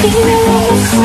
因为。